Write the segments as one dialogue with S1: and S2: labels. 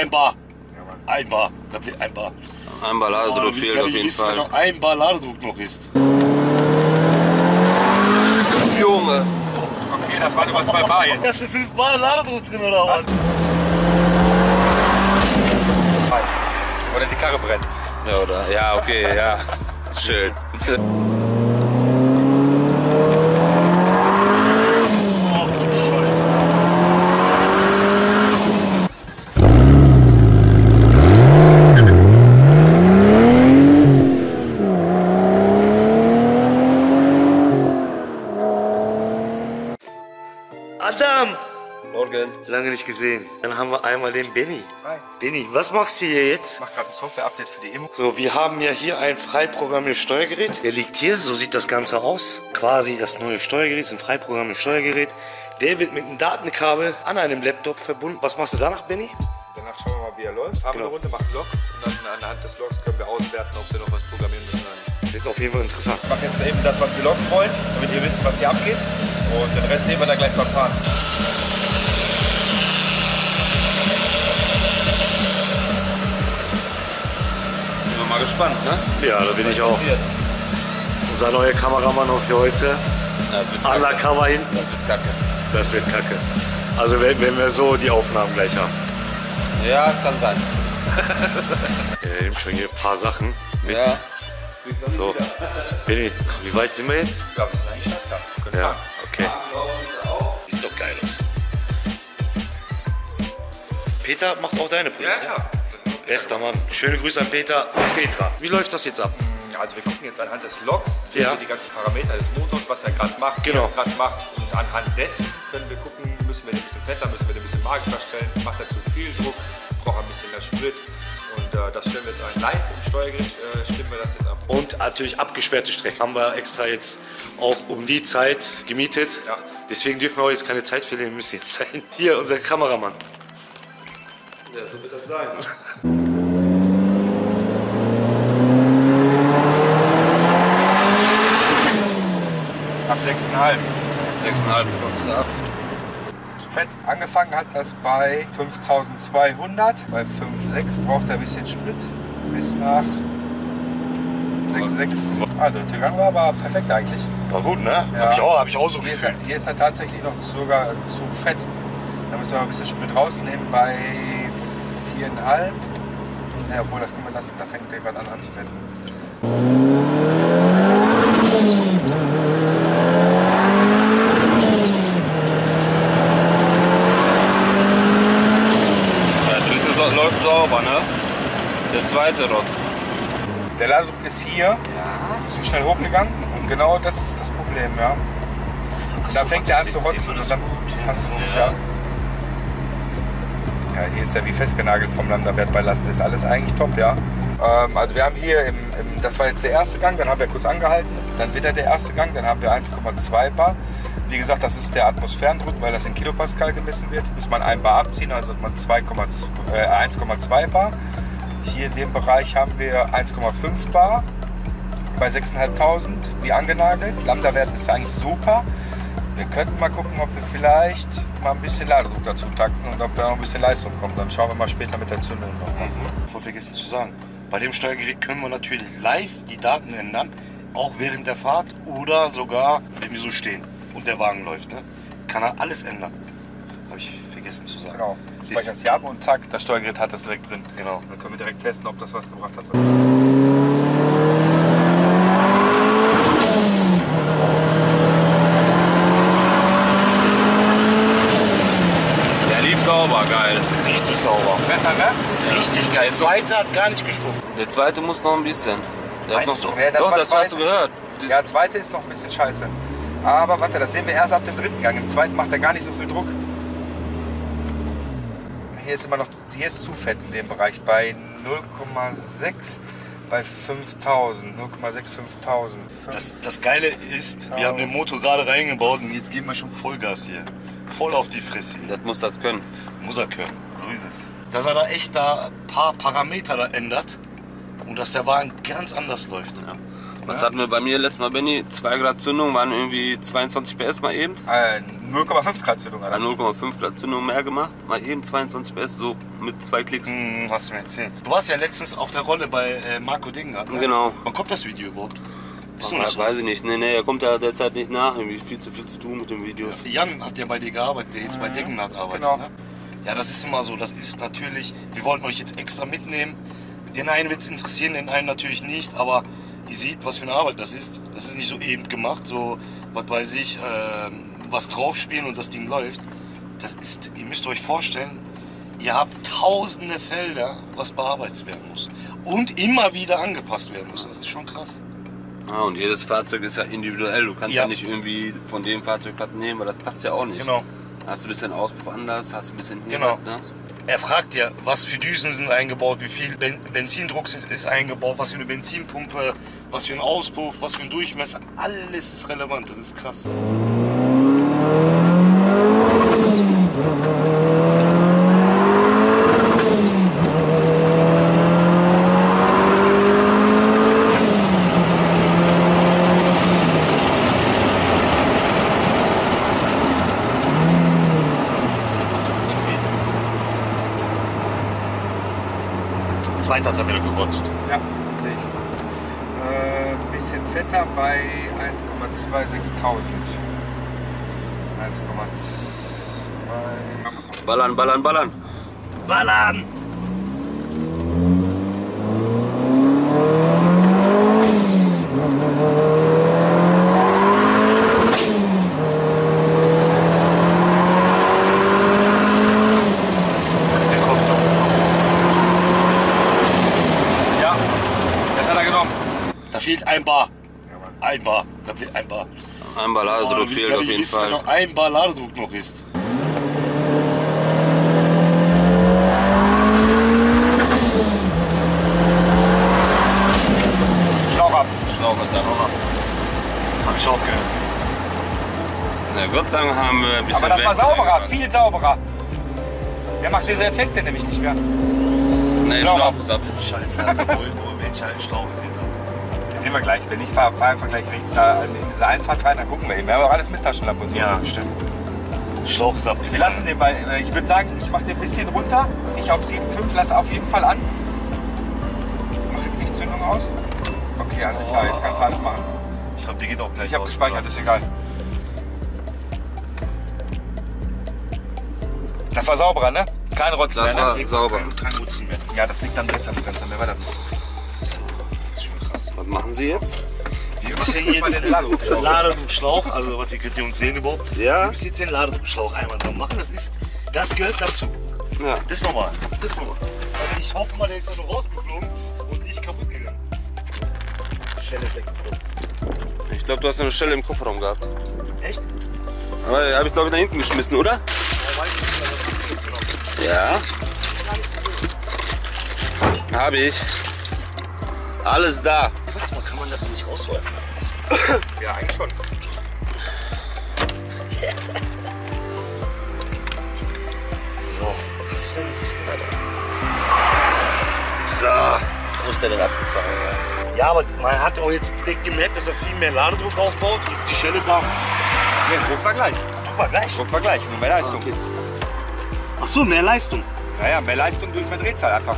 S1: ein Bar. Ein Bar. Ein Bar.
S2: Ein Balladedruck
S1: wie
S2: fehlt auf
S1: ich
S2: jeden
S1: wissen,
S2: Fall.
S1: noch ein Bar Ladedruck noch ist?
S2: Junge.
S3: Okay, das waren über zwei Bar jetzt.
S1: Da sind fünf Bar Ladedruck drin oder was?
S3: Oder die Karre brennt.
S2: Ja, oder? Ja, okay, ja. Schön.
S1: nicht gesehen. Dann haben wir einmal den Benny.
S3: Hi.
S1: Benny, was machst du hier jetzt?
S3: Ich mach gerade ein Software-Update für die Emo.
S1: So, wir haben ja hier ein frei programmiertes Steuergerät. Der liegt hier, so sieht das Ganze aus. Quasi das neue Steuergerät, ist ein frei programmiertes Steuergerät. Der wird mit einem Datenkabel an einem Laptop verbunden. Was machst du danach, Benny?
S3: Danach schauen wir mal, wie er läuft. Fahren wir
S1: Genau.
S3: eine Runde, machen Log. Und dann anhand des Logs können wir auswerten, ob wir noch was programmieren müssen.
S1: Das ist auf jeden Fall interessant.
S3: Ich mache jetzt eben das, was wir loggen wollen, damit ihr wisst, was hier abgeht. Und den Rest sehen wir dann gleich beim Fahren.
S2: Mal gespannt, ne?
S1: Ja, da bin ich auch.
S2: Passiert.
S1: Unser neuer Kameramann auch für heute.
S2: Das wird.
S1: Undercover hinten.
S2: Das wird kacke.
S1: Das wird kacke. Also wenn, wenn wir so die Aufnahmen gleich haben.
S2: Ja, kann sein.
S1: Er nimmt schon hier ein paar Sachen mit.
S2: Ja.
S1: So. Benny, wie weit sind wir jetzt?
S3: Ich glaube, wir sind eigentlich. Können
S1: Ja, okay. Sieht doch geil aus. Peter macht auch deine Police.
S3: Ja, klar.
S1: Bester Mann. Schöne Grüße an Peter und Petra. Wie läuft das jetzt ab?
S3: Also wir gucken jetzt anhand des Logs, sehen
S1: Ja.
S3: die ganzen Parameter des Motors, was er gerade macht,
S1: Genau.
S3: er es gerade macht. Und anhand dessen können wir gucken, müssen wir den ein bisschen fetter, müssen wir den ein bisschen mager stellen, macht er zu viel Druck, braucht er ein bisschen mehr Sprit. Und äh, das stellen wir jetzt ein live im Steuergerät, äh, stimmen wir das jetzt ab.
S1: Und natürlich abgesperrte Strecken haben wir extra jetzt auch um die Zeit gemietet.
S3: Ja.
S1: Deswegen dürfen wir auch jetzt keine Zeit verlieren, wir müssen jetzt sein. Hier, unser Kameramann.
S2: Ja, so wird das sein.
S3: Ab 6,5.
S2: 6,5 benutzt ab.
S3: Zu fett angefangen hat das bei 5200. Bei 5,6 braucht er ein bisschen Sprit. Bis nach 6,6. Ah, der Gang war aber perfekt eigentlich.
S1: War gut, ne?
S3: Ja.
S1: Hab, ich auch, hab ich auch so
S3: Hier ist,
S1: gefühlt.
S3: er, hier ist er tatsächlich noch sogar zu fett. Da müssen wir ein bisschen Sprit rausnehmen bei 4,5. Ja, obwohl, das können wir lassen. Da fängt der gerade an anzufetten.
S2: Der dritte so, läuft sauber, ne? Der zweite rotzt.
S3: Der Ladedruck ist hier zu schnell hochgegangen und genau das ist das Problem, ja. Und dann fängt er an zu rotzen und dann passt das nicht, ja. Ja. Hier ist er wie festgenagelt vom Lambda-Wert bei Last, ist alles eigentlich top, ja. Ähm, also wir haben hier, im, im, das war jetzt der erste Gang, dann haben wir kurz angehalten, dann wieder der erste Gang, dann haben wir 1,2 Bar. Wie gesagt, das ist der Atmosphärendruck, weil das in Kilopascal gemessen wird. Muss man ein Bar abziehen, also hat man 2,2 äh, 1,2 Bar. Hier in dem Bereich haben wir 1,5 Bar bei 6.500 wie angenagelt. Lambda-Wert ist eigentlich super. Wir könnten mal gucken, ob wir vielleicht mal ein bisschen Ladedruck dazu takten und ob da noch ein bisschen Leistung kommt. Dann schauen wir mal später mit der Zündung nochmal.
S1: Voll vergessen zu sagen. Bei dem Steuergerät können wir natürlich live die Daten ändern, auch während der Fahrt oder sogar, wenn wir so stehen und der Wagen läuft. Ne? Kann er alles ändern. Habe ich vergessen zu sagen.
S3: Genau. Es hier ab und zack, das Steuergerät hat das direkt drin.
S1: Genau.
S3: Dann können wir direkt testen, ob das was gebracht hat.
S2: Der lief sauber, geil.
S1: Richtig sauber.
S3: Besser, ne?
S1: Zweiter hat gar nicht gespuckt.
S2: Der zweite muss noch ein bisschen. Der hat
S1: Meinst
S2: noch,
S1: du?
S3: Ja, das
S2: Doch, das hast du
S3: zweite.
S2: gehört. Das-
S3: Der zweite ist noch ein bisschen scheiße. Aber warte, das sehen wir erst ab dem dritten Gang. Im zweiten macht er gar nicht so viel Druck. Hier ist immer noch, hier ist zu fett in dem Bereich. Bei 0,6 bei 5000. 0,6 5000.
S1: Das, das Geile ist, wir haben den Motor gerade reingebaut und jetzt geben wir schon Vollgas hier. Voll auf die Fresse.
S2: Das muss das können.
S1: Muss er können. So ist es. Dass er da echt da ein paar Parameter da ändert und dass der Wagen ganz anders läuft.
S2: Was
S3: Ja.
S2: hatten wir bei mir letztes Mal, Benny? 2 Grad Zündung waren irgendwie 22 PS mal eben.
S3: Äh, 0,5 Grad Zündung, Alter.
S2: 0,5 Grad Zündung mehr gemacht. Mal eben 22 PS, so mit zwei Klicks.
S1: Hm, hast du mir erzählt. Du warst ja letztens auf der Rolle bei äh, Marco Dingert. Ne?
S2: Genau.
S1: Wann kommt das Video überhaupt? Bist
S2: Ach, weiß ich nicht. Nee, nee, er kommt ja derzeit nicht nach. Irgendwie viel zu viel zu tun mit den Videos.
S1: Jan hat ja bei dir gearbeitet, der jetzt bei Degenhardt arbeitet.
S3: Genau.
S1: Ne? Ja, das ist immer so. Das ist natürlich, wir wollten euch jetzt extra mitnehmen. Den einen wird es interessieren, den einen natürlich nicht. Aber ihr seht, was für eine Arbeit das ist. Das ist nicht so eben gemacht, so, was weiß ich, ähm, was draufspielen und das Ding läuft. Das ist, ihr müsst euch vorstellen, ihr habt tausende Felder, was bearbeitet werden muss. Und immer wieder angepasst werden muss. Das ist schon krass.
S2: Ah, und jedes Fahrzeug ist ja individuell. Du kannst ja,
S1: Ja.
S2: nicht irgendwie von dem Fahrzeugplatten nehmen, weil das passt ja auch nicht.
S1: Genau.
S2: Hast du ein bisschen Auspuff anders, hast du ein bisschen hier.
S1: Genau.
S2: Ne?
S1: Er fragt ja, was für Düsen sind eingebaut, wie viel ben Benzindruck ist, ist eingebaut, was für eine Benzinpumpe, was für ein Auspuff, was für ein Durchmesser. Alles ist relevant, das ist krass. Hat er wieder gerotzt.
S3: Ja, sehe ich. Äh, bisschen fetter bei 1,26.000. 1,2.
S2: Ballern, ballern, ballern.
S1: Ballern! Der kommt so.
S3: Ja, das hat er genommen.
S1: Da fehlt ein Bar.
S3: Ja, Mann.
S1: Ein Bar. Da fehlt ein Bar.
S2: Ein Balladruck
S1: Wissen,
S2: Fall.
S1: wenn noch ein Bar Ladedruck noch ist.
S3: Schlauch ab.
S2: Schlauch ist ja noch.
S1: Hab ich auch gehört.
S2: Na, Gott sei Dank haben wir ein bisschen
S3: Aber das war sauberer, viel sauberer. Der macht diese Effekte nämlich nicht mehr.
S2: Nee,
S3: Schlauch
S2: Schlauch
S3: ab.
S2: ist ab.
S1: Scheiße, Alter, wo, wo, welcher Schlauch ist dieser?
S3: Das sehen wir gleich. Wenn ich fahre fahr einfach gleich rechts da in diese Einfahrt rein, dann gucken wir eben. Wir haben auch alles mit Taschenlampe so.
S1: Ja, stimmt. Schlauch ist abgefallen.
S3: Wir lassen den bei, äh, ich würde sagen, ich mache den ein bisschen runter. Ich auf 7,5 lasse auf jeden Fall an. Mach jetzt nicht Zündung aus. Okay, alles klar, jetzt kannst du alles machen.
S1: Ich glaube, die geht auch gleich
S3: Ich habe gespeichert, ist egal. Das war sauberer, ne? Kein Rotzen
S2: Das
S3: mehr,
S2: war
S3: ne?
S2: sauber.
S1: Kein, Nutzen mehr.
S3: Ja, das liegt am Drehzahlbegrenzer. Mehr war das nicht.
S2: Machen Sie jetzt?
S1: Wir müssen jetzt
S3: den Ladedruckschlauch.
S1: Ladedruckschlauch, also was ihr könnt ihr uns sehen überhaupt. Wir
S2: Ja?
S1: müssen jetzt den Ladedruckschlauch einmal dran machen. Das ist, das gehört dazu.
S2: Ja.
S1: Das ist normal. Das ist normal. Also ich hoffe mal, der ist da noch rausgeflogen und nicht kaputt gegangen. Schelle ist weggeflogen.
S2: Ich glaube, du hast eine Stelle im Kofferraum gehabt.
S1: Echt?
S2: Aber habe ich glaube ich nach hinten geschmissen, oder?
S1: Ja.
S2: Ja. Habe ich. Alles da.
S1: Warte mal, kann man das nicht rausräumen?
S3: Ja, eigentlich schon.
S1: So. So.
S2: Wo ist der denn abgefahren?
S1: Ja, aber man hat auch jetzt direkt gemerkt, dass er viel mehr Ladedruck aufbaut die Schelle da.
S3: Nee, Druck war gleich.
S1: Super gleich.
S3: Druck war gleich, nur mehr Leistung.
S1: Ach so, mehr Leistung.
S3: Naja, mehr Leistung durch mehr Drehzahl einfach.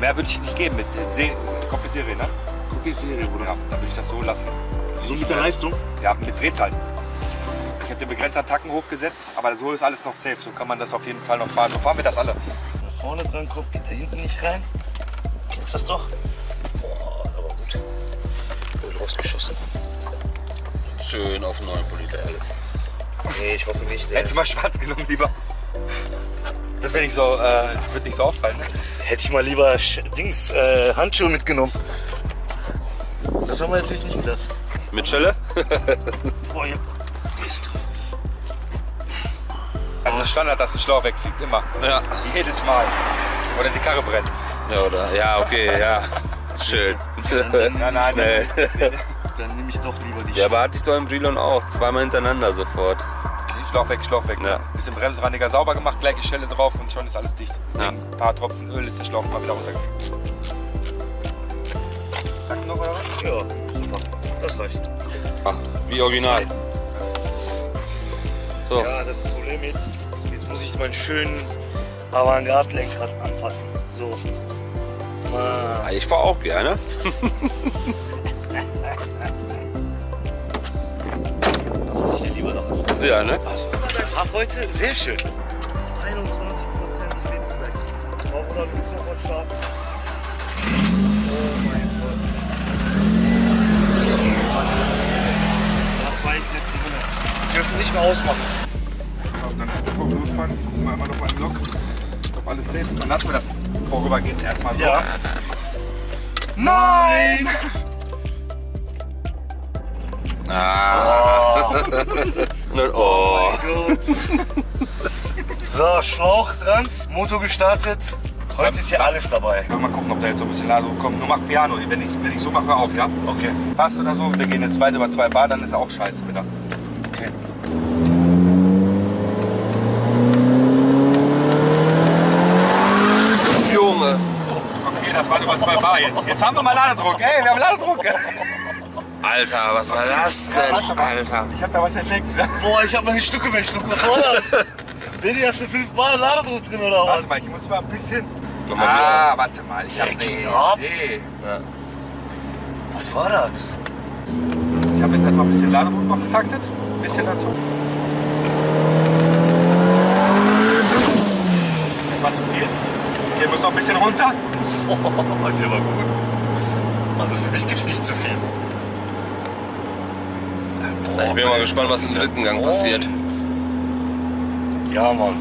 S3: Mehr würde ich nicht geben mit Se Kopfserie, ne?
S1: Koffeeserie, Bruder.
S3: Ja, dann würde ich das so lassen.
S1: So mit der Leistung?
S3: Ja, mit Drehzahl. Ich habe den Begrenzer Tacken hochgesetzt, aber so ist alles noch safe. So kann man das auf jeden Fall noch fahren. So fahren wir das alle.
S1: Wenn vorne dran kommt, geht da hinten nicht rein. Kennst das doch? Boah, aber gut. Wohl rausgeschossen.
S2: Schön auf 9 Liter alles.
S1: Nee, ich hoffe nicht.
S3: Hättest du mal schwarz genommen, lieber. Das wäre nicht so, äh, wird nicht so auffallen. Ne?
S1: Hätte ich mal lieber Sch- Dings, äh, Handschuhe mitgenommen. Das haben wir natürlich nicht gedacht.
S2: Mit Schelle?
S1: Boah, ja.
S3: Also das ist Standard, dass ein Schlauch wegfliegt, immer.
S2: Ja.
S3: Jedes Mal. Oder die Karre brennt.
S2: Ja, oder? Ja, okay, ja. Schön.
S3: Nein, nein,
S2: Nee.
S1: Dann nehme ich doch lieber die
S2: Ja, aber hatte ich doch im Brilon auch. Zweimal hintereinander sofort.
S3: Schlauch weg, Schlauch weg.
S2: Ja.
S3: Bisschen Bremsrandiger sauber gemacht, gleiche Schelle drauf und schon ist alles dicht.
S2: Ja.
S3: Ein paar Tropfen Öl ist der Schlauch mal wieder runtergeflogen. noch oder was?
S1: Ja, super. Das reicht.
S2: Ah, wie original. So,
S1: Ja, das Problem jetzt, jetzt muss ich meinen schönen Avantgarde-Lenkrad anfassen. So. Ah,
S2: ich fahr auch gerne.
S1: lieber noch?
S2: Ja, ne?
S1: Also, dein Fach heute sehr schön. 21% Windfleck. Warum dann nicht sofort starten? Oh mein Gott. Das war echt letzte Runde. Wir dürfen nicht mehr ausmachen.
S3: Und dann bevor wir losfahren, gucken wir einmal noch beim Block, ob alles safe ist. Dann lassen wir das vorübergehend erstmal so.
S1: Ja.
S3: Nein!
S2: Ah. oh.
S1: Gut. So, Schlauch dran, Motor gestartet. Heute ist hier alles dabei.
S3: Ja, mal gucken, ob da jetzt so ein bisschen Ladung kommt. Nur mach Piano, wenn ich, wenn ich so mache, auf, ja?
S1: Okay.
S3: Passt oder so, wir gehen jetzt weit über zwei Bar, dann ist auch scheiße wieder.
S1: Okay.
S2: Junge.
S3: Okay, das waren über zwei Bar jetzt. Jetzt haben wir mal Ladedruck. Ey, wir haben Ladedruck.
S2: Alter, was war das denn? Alter.
S3: Ich hab da was entdeckt.
S1: Boah, ich hab meine Stücke wegschluckt. Was war das? Benni, hast du fünf Bar Ladedruck drin oder was?
S3: Warte mal, ich muss mal ein bisschen.
S2: Mal ein bisschen.
S3: Ah, warte mal, ich hab eine. Idee.
S2: Ja.
S1: Was war das?
S3: Ich habe jetzt erstmal ein bisschen Ladedruck noch getaktet. Ein bisschen dazu. Das war zu viel. Hier muss noch ein bisschen runter.
S1: Oh, der war gut. Also für mich gibt's nicht zu viel.
S2: Ich bin mal gespannt, was im dritten Gang passiert.
S1: Ja, Mann.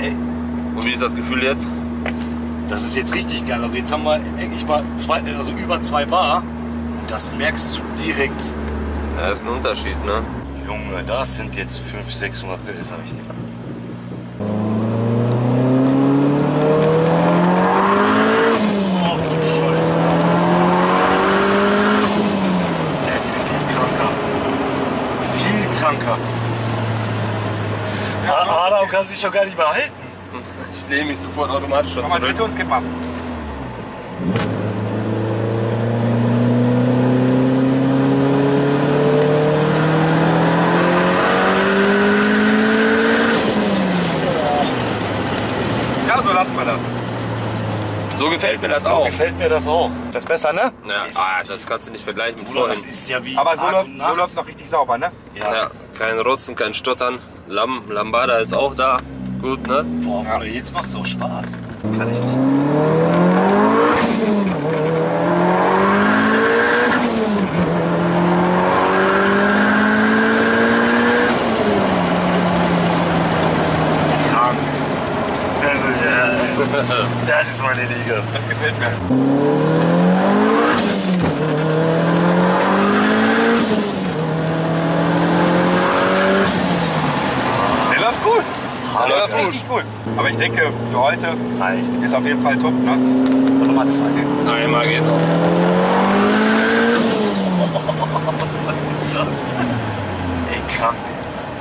S1: Ey,
S2: Und wie ist das Gefühl jetzt?
S1: das ist jetzt richtig geil. Also jetzt haben wir eigentlich mal zwei, also über zwei Bar. Und das merkst du direkt.
S2: Ja, ist ein Unterschied, ne?
S1: Junge, das sind jetzt 500, 600 PS, sag ich dir. Ach du Scheiße. Definitiv kranker. Viel kranker. A- Adam kann sich doch gar nicht behalten.
S2: Ich lehne mich sofort automatisch schon zurück.
S3: dritte und gib ab. Ja, so lassen wir das.
S2: So gefällt mir das
S1: So
S2: auch.
S1: gefällt mir das auch.
S3: Das ist besser, ne?
S2: Ja, ah, das kannst du nicht vergleichen mit
S1: Bruder, das
S2: vorhin.
S1: ist ja wie
S3: Aber so
S1: Tag
S3: läuft,
S1: und
S3: so
S1: Nacht.
S3: läuft noch richtig sauber, ne?
S1: Ja.
S2: Ja, kein Rotzen, kein Stottern. Lam, Lambada ist auch da. Gut, ne?
S1: Boah, Bruder, jetzt macht's auch Spaß. Kann ich nicht. Krank. Also, ja, das ist meine Liga.
S3: Das gefällt mir. Der läuft gut.
S1: Hammer,
S3: läuft
S1: gut.
S3: richtig gut. Aber ich denke, für heute
S1: Reicht.
S3: ist auf jeden Fall top, ne?
S1: Und Nummer zwei.
S2: Einmal geht noch.
S1: Was ist das? Ey, krank.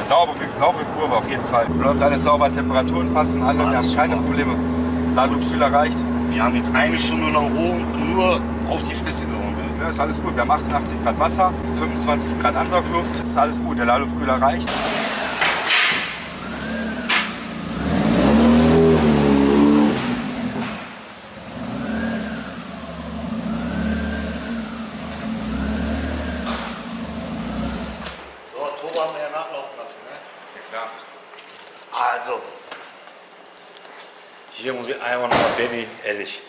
S3: Saubere, saubere Kurve auf jeden Fall. Läuft alles sauber, Temperaturen passen alle, wir haben keine. Probleme. Ladungsfühler reicht.
S1: Wir haben jetzt eine Stunde lang oben nur auf die Fresse gehauen.
S3: Ja, ist alles gut. Wir haben 88 Grad Wasser, 25 Grad Ansaugluft. Ist alles gut. Der Ladungskühler reicht.
S1: So, Turbo haben wir ja nachlaufen lassen, ne?
S3: Ja,
S1: Also, hier muss ich einmal nochmal, Benny, ehrlich.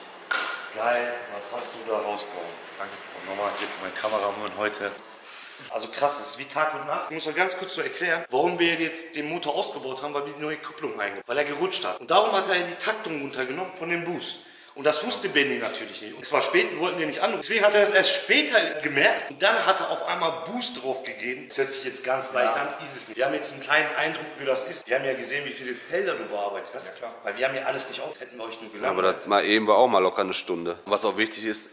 S1: Geil, was hast du da rausgehauen? Danke. Und nochmal hier für meinen Kameramann heute. Also krass, es ist wie Tag und Nacht. Ich muss noch ganz kurz so erklären, warum wir jetzt den Motor ausgebaut haben, weil wir die neue Kupplung eingebaut Weil er gerutscht hat. Und darum hat er die Taktung runtergenommen von dem Boost. Und das wusste Benny natürlich nicht. Und es war spät wollten wir nicht an. Deswegen hat er das erst später gemerkt. Und dann hat er auf einmal Boost drauf gegeben. Das hört sich jetzt ganz leicht an, ist es nicht. Wir haben jetzt einen kleinen Eindruck, wie das ist. Wir haben ja gesehen, wie viele Felder du bearbeitest. Das ist klar. Weil wir haben ja alles nicht auf. Hätten wir euch nur gelangt.
S2: Aber das mal eben war auch mal locker eine Stunde. Was auch wichtig ist,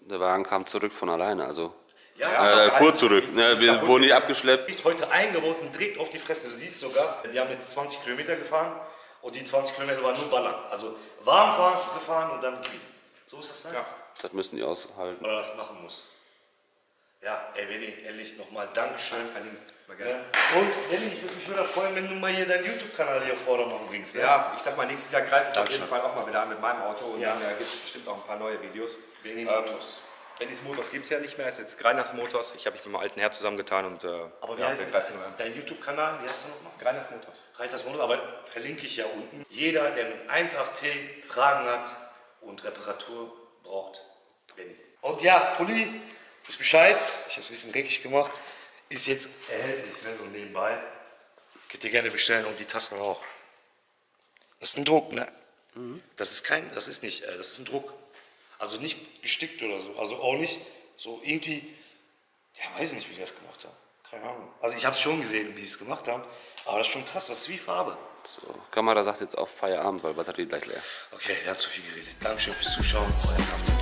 S2: der Wagen kam zurück von alleine. Also
S1: ja,
S2: äh, er fuhr zurück. Ne, wir wurden nicht abgeschleppt.
S1: Heute eingebaut und direkt auf die Fresse. Du siehst sogar, wir haben jetzt 20 Kilometer gefahren und die 20 Kilometer waren nur Ballern. Also warm fahren, gefahren und dann clean. So ist das dann?
S3: Ja.
S2: Das müssen die aushalten.
S1: Oder das machen muss. Ja, ey, Benny, ehrlich nochmal Dankeschön.
S3: Mal gerne.
S1: Ja. Und Benny, ich würde mich wieder freuen, wenn du mal hier deinen YouTube-Kanal hier Vordermann bringst. Ne?
S3: Ja, ich sag mal, nächstes Jahr greife ich auf jeden Fall auch mal wieder an mit meinem Auto und
S1: Ja.
S3: dann äh, gibt es bestimmt auch ein paar neue Videos.
S1: Benny
S3: Ähm,
S1: Motors.
S3: Bennys Motors gibt es ja nicht mehr, ist jetzt Greiners Motors. Ich habe mich mit meinem alten Herr zusammengetan und äh,
S1: Aber wie
S3: ja,
S1: heißt
S3: wir greifen an.
S1: dein YouTube-Kanal? Wie heißt du nochmal?
S3: Greiners Motors.
S1: Das Modell, aber verlinke ich ja unten. Jeder, der mit 1.8T Fragen hat und Reparatur braucht, Benny. Und ja, Pulli, ist Bescheid. Ich habe es ein bisschen dreckig gemacht. Ist jetzt erhältlich, ne, so nebenbei. Könnt ihr gerne bestellen und die Tasten auch. Das ist ein Druck, ne? Das ist kein, das ist nicht, äh, das ist ein Druck. Also nicht gestickt oder so. Also auch nicht so irgendwie, ja, weiß ich nicht, wie die das gemacht haben. Keine Ahnung. Also ich habe es schon gesehen, wie sie es gemacht haben. Aber das ist schon krass, das ist wie Farbe.
S2: So, Kamera sagt jetzt auch Feierabend, weil Batterie gleich leer.
S1: Okay, er hat zu viel geredet. Dankeschön fürs Zuschauen. Euer Kraft.